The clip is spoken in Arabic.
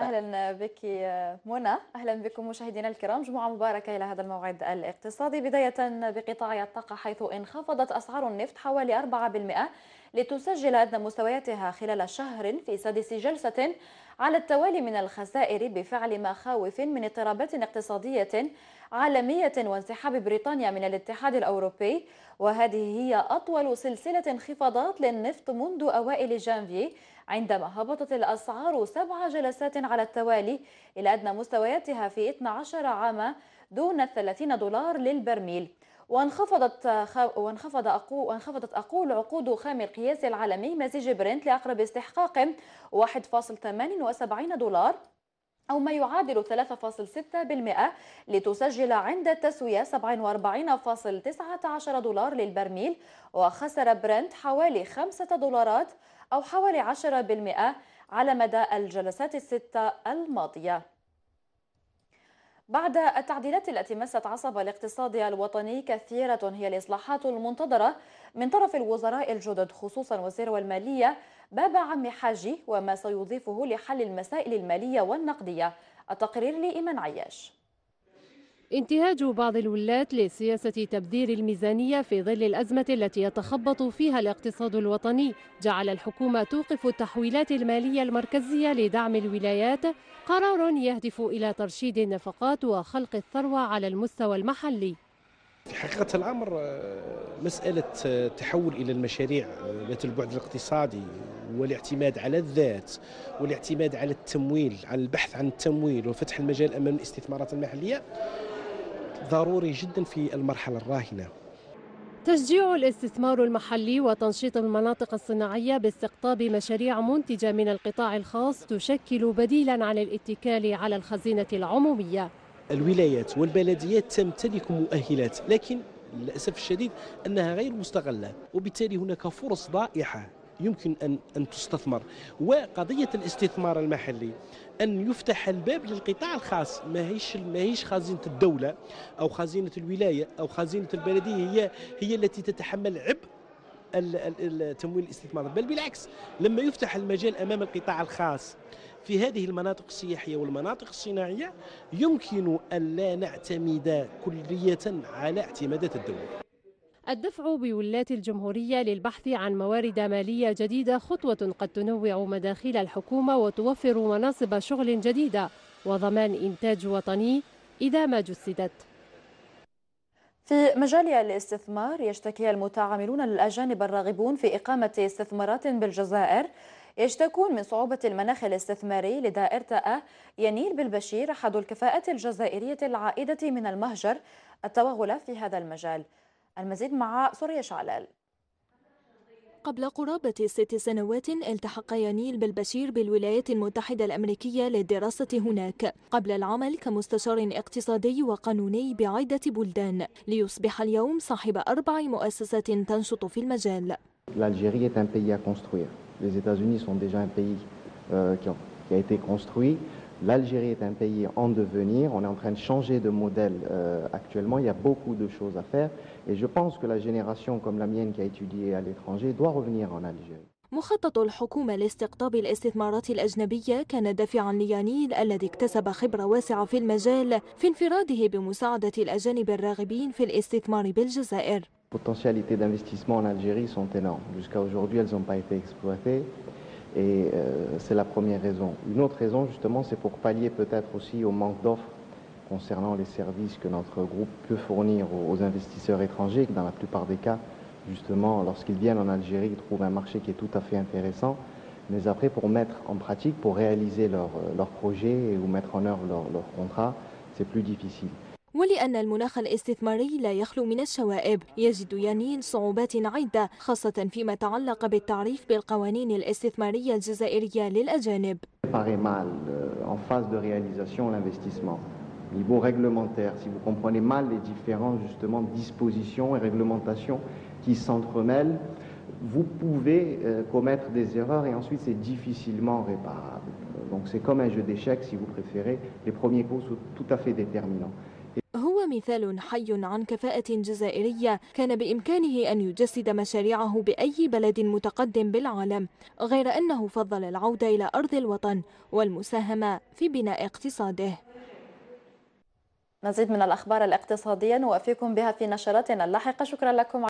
أهلا بك منى. أهلا بكم مشاهدينا الكرام. جمعة مباركة إلى هذا الموعد الاقتصادي. بداية بقطاع الطاقة حيث انخفضت أسعار النفط حوالي 4% لتسجل أدنى مستوياتها خلال شهر في سادس جلسة على التوالي من الخسائر بفعل مخاوف من اضطرابات اقتصادية عالمية وانسحاب بريطانيا من الاتحاد الأوروبي. وهذه هي أطول سلسلة انخفاضات للنفط منذ أوائل جانفي. عندما هبطت الأسعار سبع جلسات على التوالي إلى أدنى مستوياتها في 12 عاما دون 30 دولار للبرميل. وانخفضت وانخفض أقو وانخفضت أقول عقود خام القياس العالمي مزيج برنت لأقرب استحقاق 1.78 دولار. أو ما يعادل 3.6% لتسجل عند التسوية 47.19 دولار للبرميل وخسر برنت حوالي 5 دولارات أو حوالي 10% على مدى الجلسات الستة الماضية. بعد التعديلات التي مست عصب الاقتصاد الوطني كثيرة هي الإصلاحات المنتظرة من طرف الوزراء الجدد خصوصا وزير المالية باب عم حاجي وما سيضيفه لحل المسائل المالية والنقدية. التقرير لإيمان عياش. انتهاج بعض الولاة لسياسة تبذير الميزانية في ظل الأزمة التي يتخبط فيها الاقتصاد الوطني. جعل الحكومة توقف التحويلات المالية المركزية لدعم الولايات. قرار يهدف إلى ترشيد النفقات وخلق الثروة على المستوى المحلي. في حقيقة الأمر مسألة التحول إلى المشاريع ذات البعد الاقتصادي والاعتماد على الذات والاعتماد على التمويل على البحث عن التمويل وفتح المجال أمام الاستثمارات المحلية. ضروري جدا في المرحلة الراهنة. تشجيع الاستثمار المحلي وتنشيط المناطق الصناعية باستقطاب مشاريع منتجة من القطاع الخاص تشكل بديلا عن الاتكال على الخزينة العمومية. الولايات والبلديات تمتلك مؤهلات لكن للأسف الشديد أنها غير مستغلة وبالتالي هناك فرص ضائعة. يمكن أن أن تستثمر. وقضية الاستثمار المحلي أن يفتح الباب للقطاع الخاص. ما هيش ما هيش خزينة الدولة أو خزينة الولاية أو خزينة البلدية هي هي التي تتحمل عبء التمويل الاستثمار. بل بالعكس لما يفتح المجال أمام القطاع الخاص في هذه المناطق السياحية والمناطق الصناعية يمكن أن لا نعتمد كلية على اعتمادات الدولة. الدفع بولاة الجمهورية للبحث عن موارد مالية جديدة خطوة قد تنوع مداخيل الحكومة وتوفر مناصب شغل جديدة وضمان إنتاج وطني إذا ما جسدت. في مجال الاستثمار يشتكي المتعاملون الأجانب الراغبون في إقامة استثمارات بالجزائر. يشتكون من صعوبة المناخ الاستثماري لدائرة ينيل بالبشير أحد الكفاءات الجزائرية العائدة من المهجر. التوغل في هذا المجال. المزيد مع سوريا شعلال قبل قرابة ست سنوات التحق يانيل بالبشير بالولايات المتحدة الأمريكية للدراسة هناك قبل العمل كمستشار اقتصادي وقانوني بعدة بلدان ليصبح اليوم صاحب أربع مؤسسات تنشط في المجال L'Algérie est un pays à construire. Les États-Unis sont déjà un pays euh, qui, ont, qui a été construit. L'Algérie est un pays en devenir. On est en train de changer de modèle euh, actuellement. Il y a beaucoup de choses à faire. Et je pense que la génération comme la mienne qui a étudié à l'étranger doit revenir en Algérie. مخطط الحكومة لاستقطاب الاستثمارات الأجنبية كان دافعا ليانيل الذي اكتسب خبرة واسعة في المجال في انفراده بمساعدة الأجانب الراغبين في الاستثمار بالجزائر. Les potentialités d'investissement en Algérie sont énormes. Jusqu'à aujourd'hui, elles n'ont pas été exploitées. Et euh, c'est la première raison. Une autre raison, justement, c'est pour pallier peut-être aussi au manque d'offres concernant les services que notre groupe peut fournir aux, investisseurs étrangers, qui dans la plupart des cas, justement, lorsqu'ils viennent en Algérie, ils trouvent un marché qui est tout à fait intéressant. Mais après, pour mettre en pratique, pour réaliser leur, leur projet ou mettre en œuvre leur contrat, c'est plus difficile. ولأن المناخ الاستثماري لا يخلو من الشوائب يجد يانين صعوبات عدة خاصة فيما تعلق بالتعريف بالقوانين الاستثمارية الجزائرية للأجانب mal en phase de réalisation l'investissement. Niveau réglementaire, si vous comprenez mal les différentes justement dispositions et réglementations qui s'entremêlent, vous pouvez euh, commettre des erreurs et ensuite c'est difficilement réparable. Donc c'est comme un jeu d'échecs si vous préférez. Les premiers coups sont tout à fait déterminants. مثال حي عن كفاءة جزائرية كان بإمكانه أن يجسد مشاريعه بأي بلد متقدم بالعالم غير أنه فضل العودة إلى أرض الوطن والمساهمة في بناء اقتصاده. مزيد من الأخبار الاقتصادية نوافيكم بها في نشراتنا اللاحقة. شكرا لكم.